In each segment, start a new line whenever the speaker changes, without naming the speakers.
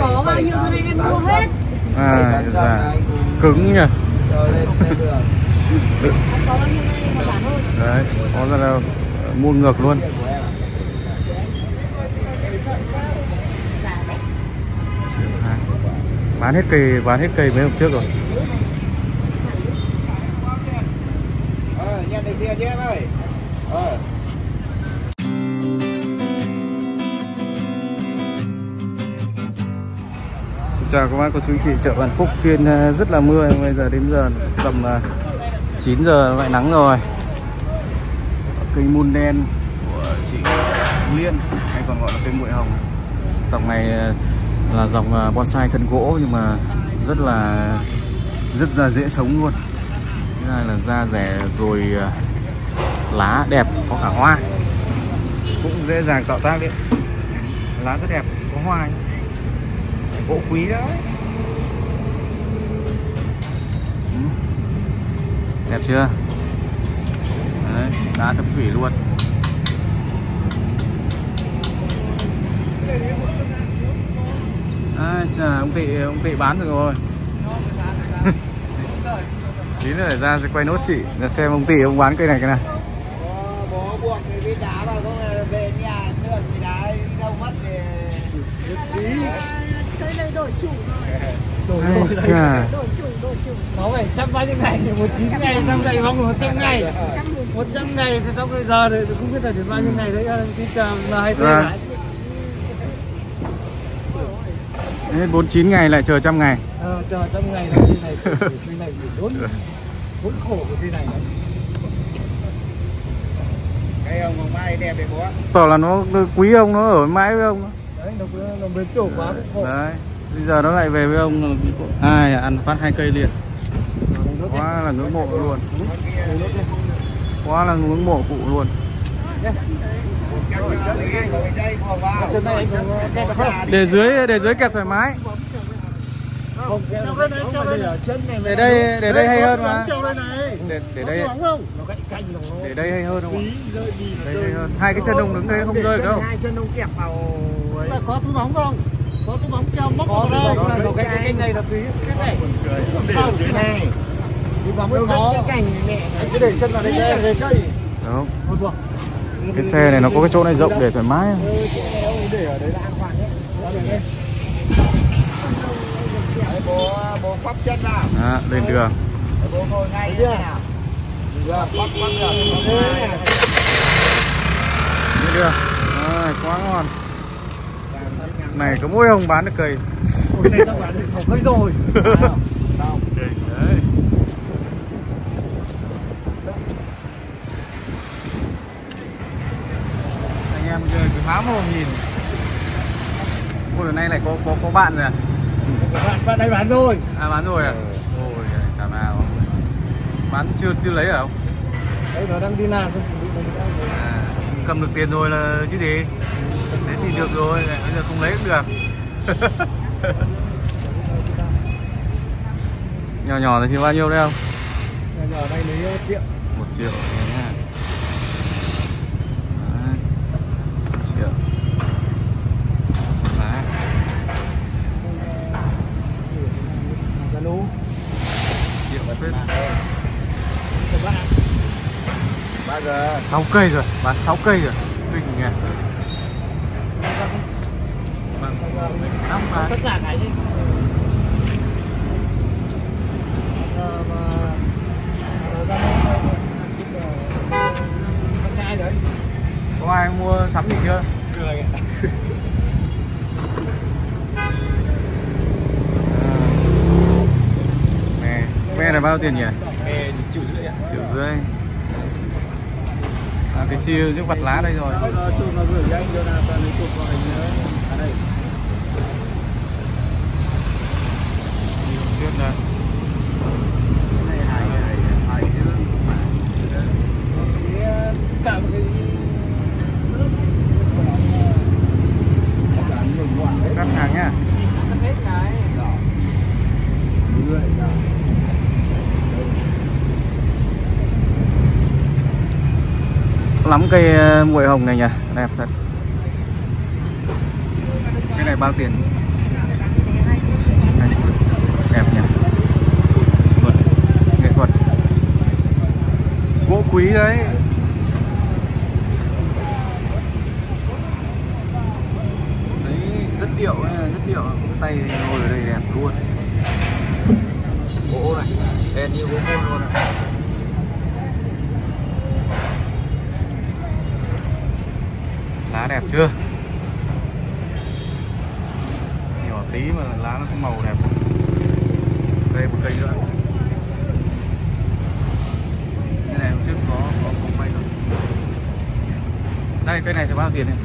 có bao nhiêu cái này em mua hết?
À dạ. cứng nhỉ? đấy có ra là muôn ngược luôn? Triệu hai. bán hết cây bán hết cây mấy hôm trước rồi.
Ờ, nhận được tiền chứ em ơi.
Chào các bác, cô chú anh chị, chợ Vạn Phúc phiên ờ, rất là mưa, bây giờ đến giờ tầm ờ, 9 giờ lại nắng rồi. Cây mun đen của chị Liên, hay còn gọi là cây muội hồng. Dòng này ờ, là dòng bonsai thân gỗ, nhưng mà rất là rất là dễ sống luôn. Thứ hai là da rẻ rồi lá đẹp, có cả hoa. Cũng dễ dàng tạo tác đấy. Lá rất đẹp, có hoa ấy gỗ quý đó. Ừ. đẹp chưa? Đấy đá thâm thủy luôn. À, chà, ông tị ông tị bán được rồi. Tí nữa để ra sẽ quay nốt chị ra xem ông tị ông bán cây này cái này
Bố, bố buộc cái viên đá vào không là về nhà tưởng cái đá đi đâu mất thì
Cây này đổi chủ. Rồi
Ai chà.
Đổi chủ, đổi chủ.
Nó phải trăm bao nhiêu ngày? Một chín ngày trăm ngày không một trăm ngày. Một trăm ngày thì xong bây giờ thì không biết là đến bao nhiêu ngày đấy. Xin chào là hai tên.
Vâng.
lại
Hết 49 ngày lại chờ trăm ngày.
Ờ, chờ trăm ngày là cây này cây này đốn đốn khổ của cây này đấy.
cây ông mai đẹp đấy bố.
Sợ là nó quý ông nó ở mãi với ông.
đấy nó bến chỗ quá
Đấy Bây giờ nó lại về với ông Ai ăn phát hai cây liền. Quá là ngưỡng mộ luôn. Quá là ngưỡng mộ cụ luôn. Để dưới để dưới kẹp thoải mái.
Để ở chân này
Để đây để đây hay hơn mà. Để để đây. Để đây hay hơn không? Ạ Đây hay hơn. Hai cái chân ông đứng đây nó không rơi được đâu.
hai chân ông kẹp vào có túi bóng không? Có túi bóng treo móc bóng này cái cái kênh này là túi cái này. Không cái này. túi bóng mới có cái cành mẹ. Anh cứ để chân vào đây đây. về cây
Đúng Cái xe này nó có cái chỗ này rộng để thoải mái.
Ông để ở đấy là an toàn
Đấy, bố bố quắp chân vào.
Đó, lên đường.
Đấy, Bố ngồi ngay như thế nào? Được, quắp quắp được.
Lên đường. Rồi, quá ngon Này có mỗi ông bán được cây
Ôi, đây tao bán được sáu cây rồi
Đâu?
Đấy Anh em cứ há mồm nhìn Ôi, hôm nay lại có có có bạn rồi à?
bạn bạn đây bán rồi
À bán rồi à? Ôi, chả nào Bán chưa chưa lấy hả ông?
đấy nó đang đi làm không
À, cầm được tiền rồi là chứ gì Thế thì được rồi, bây giờ không lấy cũng được. Nhỏ nhỏ này thì bao nhiêu đấy không?
giờ đây lấy triệu.
Một triệu này nha triệu. Đấy.
Zalo
triệu phết.
Bao giờ?
sáu cây rồi bán 6 cây rồi kinh nhỉ
tất cả cái gì
có ai mua sắm gì chưa?
Chưa
mè là bao tiền nhỉ?
Rưỡi ạ
triệu rưỡi. À, cái siêu chiếc vặt lá đây rồi
Bây giờ chụp nó gửi cho anh cho nào toàn lấy chụp vào hình nữa. À đây.
siêu trước đây
Cái này hay hay hay chứ.
cả một cái
cắt hàng nhá lắm cây ờ, muội hồng này nhỉ đẹp thật cái này bao tiền quý đấy. Đấy rất điệu ấy, rất điệu. Cái tay ngồi ở đây đẹp luôn. Gỗ này đen như gỗ môn luôn này. Lá đẹp chưa nhỏ tí mà lá nó có màu đẹp đây một cây nữa cái này hôm trước có có có quay rồi đây cây này thì bao tiền này?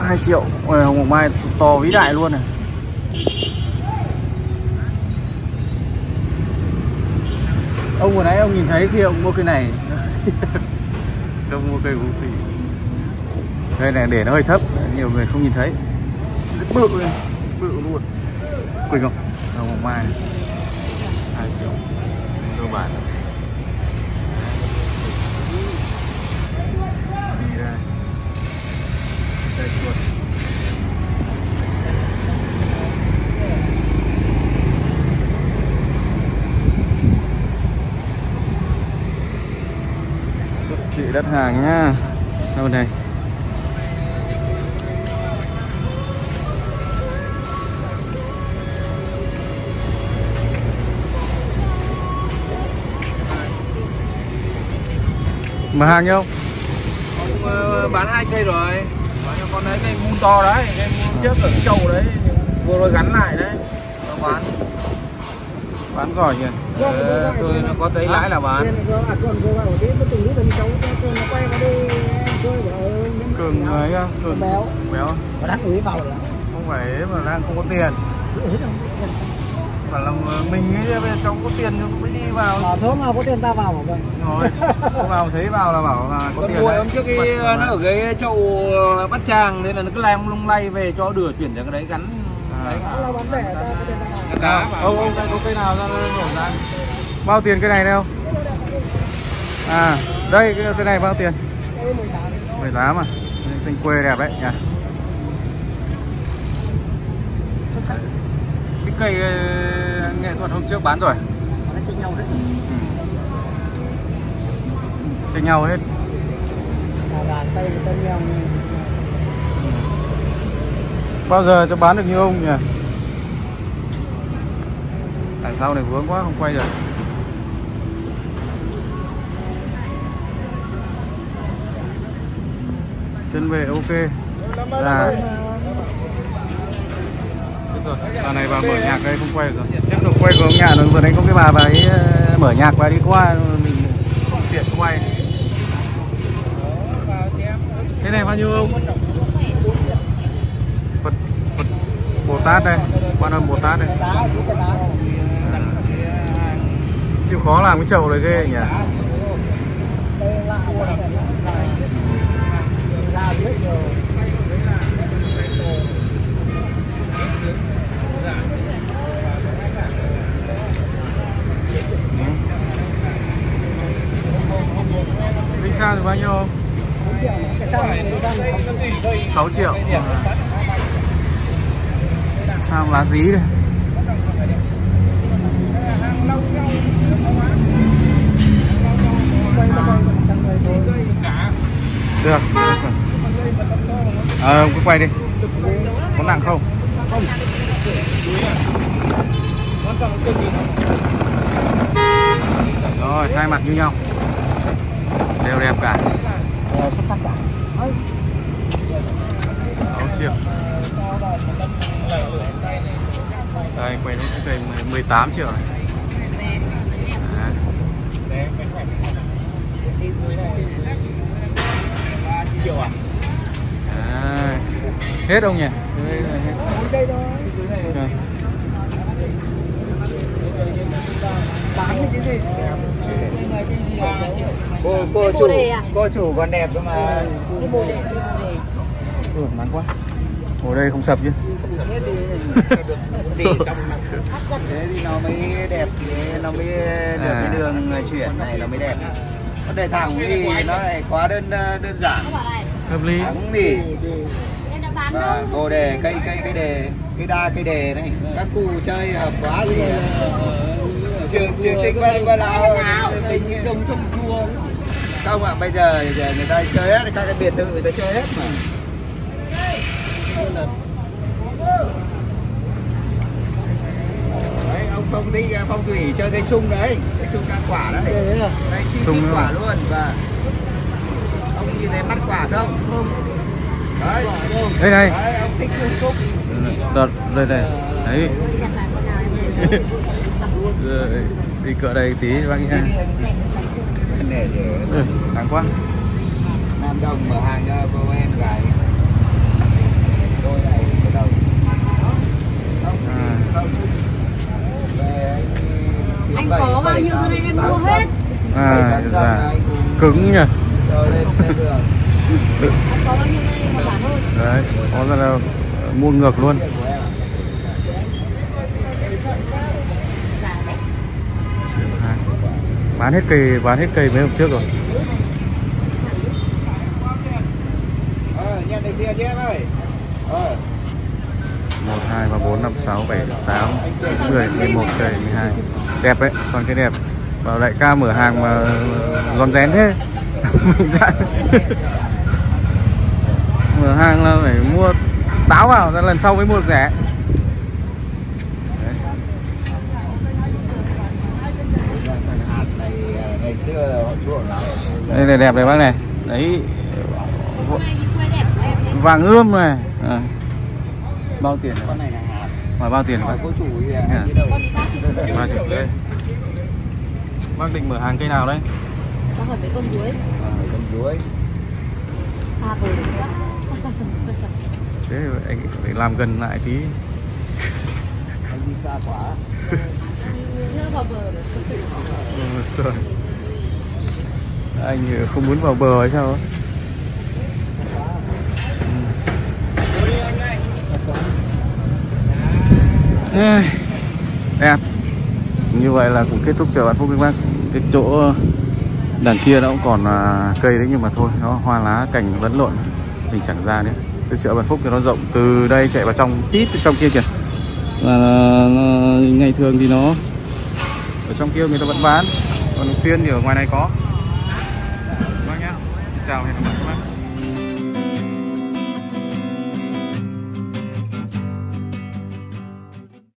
2 triệu. Ôi, hồng hồng mai to vĩ đại luôn này. Ông vừa nãy ông nhìn thấy khi ông mua cây này. Ông mua cây vũ thị đây này để nó hơi thấp. Nhiều người không nhìn thấy. Rất bự luôn bự luôn. Quỳnh không? Hồng hồng mai 2 triệu. Cơ bản. Đây xuất trị đất hàng nhá. Sau này. Mà hàng nhau.
Ông ờ, bán hai cây rồi. Con đấy cây mun to đấy Cây mun trước ở cái chậu đấy Vừa rồi gắn lại đấy Nó bán
bán giỏi nhỉ
Ờ, tôi nó có thấy lãi là bán
à
cường á, cường
béo
béo
đang ứ vào
không phải mà đang không có tiền bảo là mình ấy bây giờ cháu có tiền thì mới đi vào.
Mà thôi mà có tiền ta vào vậy.
Rồi không vào thấy vào là bảo là có
Con
tiền đấy.
hôm trước cái
vào
nó ở cái chậu bắt chàng Nên là nó cứ làm lung lay về cho đửa chuyển cho cái đấy gắn.
À.
là bán rẻ ta có tiền
ông ông đây có cây nào ra nổ ra bao tiền cái này đâu à đây cái, cái này bao tiền?
Đây 18
18 à? Xanh quê đẹp đấy nhỉ cây ờ, nghệ thuật hôm trước bán rồi.
Nó chênh nhau hết
chênh nhau hết.
Là ta nhau.
Bao giờ cho bán được như ông nhỉ? Tại sau này vướng quá không quay được? Chân về ok. Là rồi, bà này bà mở nhạc đây không quay được rồi. Tiếp tục quay của ông nhạn rồi vừa nãy có cái bà bà ấy ờ, mở nhạc và đi qua mình không tiện quay. Cái này bao nhiêu ông? Phật, Phật Bồ Tát đây Quan âm Bồ Tát đây.
Đá
Chịu khó làm cái chậu này ghê nhỉ?
Đây lạ quá ra
thì bao nhiêu không?
4 triệu
6
triệu
Sao lá dí đây Được Ờ cứ quay đi Có nặng không? Rồi hai mặt như nhau Đều đẹp cả
Ờ, xuất sắc cả
6 triệu Đây quay nó cái cây 18 triệu này Đấy. à? Hết ông nhỉ? Đây
thôi
Rồi.
bán cái gì
Cô, cô
Cái
chủ
à?
Cô chủ còn đẹp cơ mà
Đi bồ đề, đi bồ đề.
Ừ, nắng quá Ngồi đây không sập chứ
đi trong
thế thì nó mới đẹp thế nó mới được
À.
cái đường chuyển này nó mới đẹp nó để thẳng thì nó lại quá đơn đơn giản
Hợp lý
thẳng thì và bồ đề cây cây cây đề cây đa cây đề này. Các cụ chơi hợp quá thì trường trường sinh bên bên nào tính
trồng trồng chùa
không ạ bây giờ giờ người ta chơi hết các cái biệt thự người ta chơi hết mà. Đấy ông không đi phong thủy chơi cây sung đấy. Cây sung ăn quả đấy. Đấy chi
Sung
chi
nữa.
quả
à?
luôn. Và ông nhìn thấy mắt quả không? Đấy
đây này đợt đây này đấy. Rồi, đi cỡ đây tí bác nhá.
Để để
ừ, nắng quá.
Nam Đồng mở hàng cho cô em gái. Đôi này không
À.
anh
anh có bao nhiêu cái này em mua hết.
À
dạ.
cứng nhỉ?
Rồi lên lên đường
đấy có ra là mua ngược luôn. Bán hết cây bán hết cây mấy hôm trước rồi.
Một
hai ba bốn năm sáu bảy tám chín mười mười một cây mười hai. Đẹp đấy, còn cái đẹp. Bảo đại ca mở hàng mà gòn rén thế. Mình ra dạ. Mở hàng là phải mua táo vào, ra lần sau mới mua được rẻ.
Ờ,
Đây này đẹp này bác này. Đấy. Vàng ươm này. À. Bao tiền
con
này?
này
Hỏi bao tiền
hỏi
bác?
cô chủ thì
À.
con ba triệu rưỡi.
Bác định mở hàng cây nào đấy?
có hỏi với con dưới
cầm chuối
xa vời
Thế anh phải làm gần lại tí.
Anh đi xa quá.
Chưa vào bờ rồi
Ừ. Anh không muốn vào bờ hay sao? Ai, Đẹp. Như vậy là cũng kết thúc chợ Vạn Phúc các bác. Cái chỗ đằng kia nó cũng còn à, cây đấy nhưng mà thôi Nó hoa lá cảnh vẫn lộn. Mình chẳng ra nữa Cái chợ Vạn Phúc thì nó rộng từ đây chạy vào trong tít trong kia kìa. Và ngày thường thì nó ở trong kia người ta vẫn bán còn phiên thì ở ngoài này có. Vâng nhá chào hẹn gặp lại